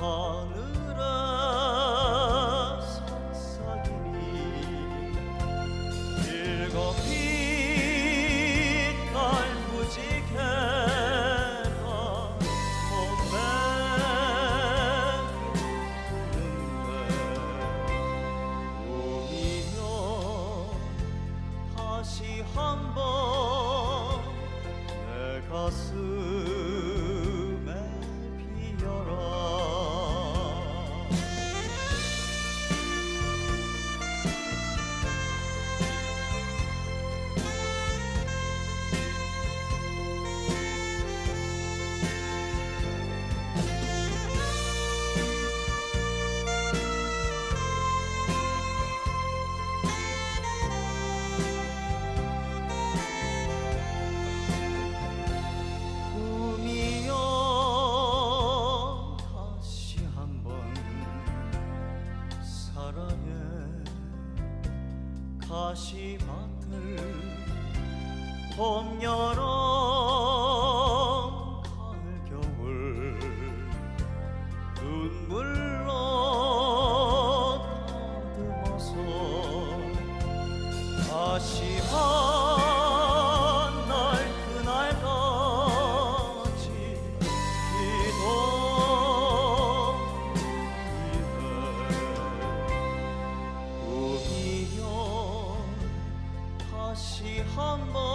하늘아 속삭이니 일곱빛 갈무지개가 몸에 부는데 오면 다시 한번 내 가슴 다시 밭을 봄 여름. humble.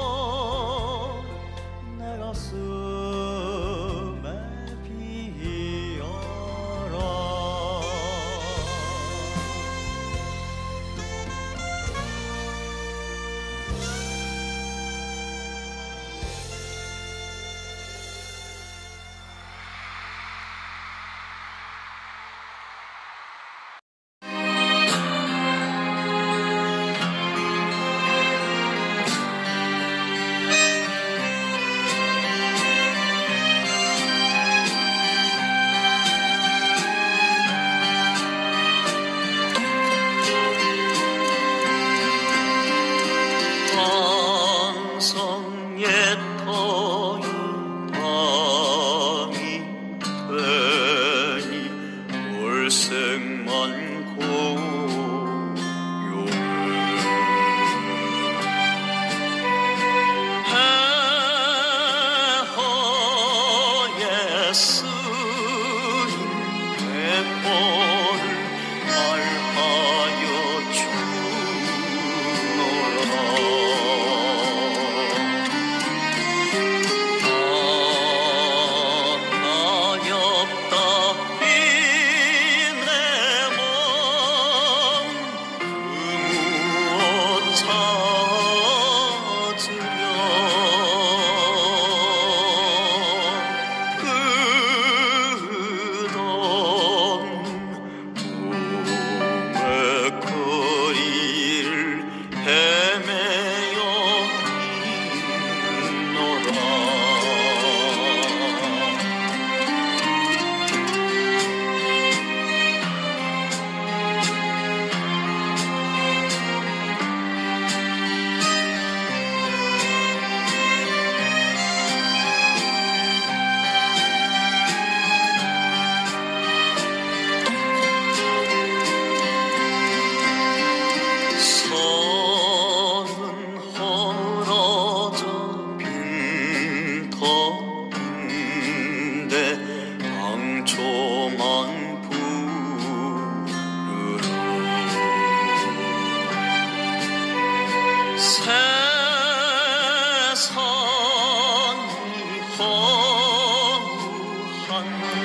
거룩한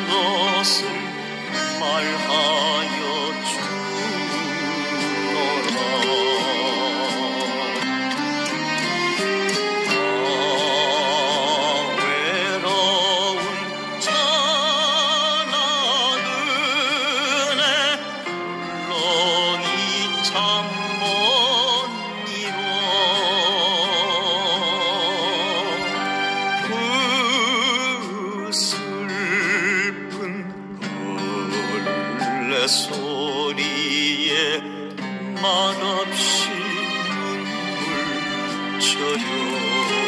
것은 말하 소리에 말없이 눈물 젖어